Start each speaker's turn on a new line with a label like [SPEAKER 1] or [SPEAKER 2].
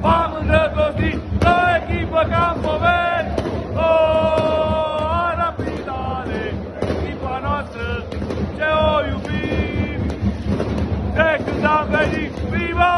[SPEAKER 1] V-am îndrăgostit la o echipă Campoven! O, Arapidare, echipa noastră, ce o iubim! De când am venit prima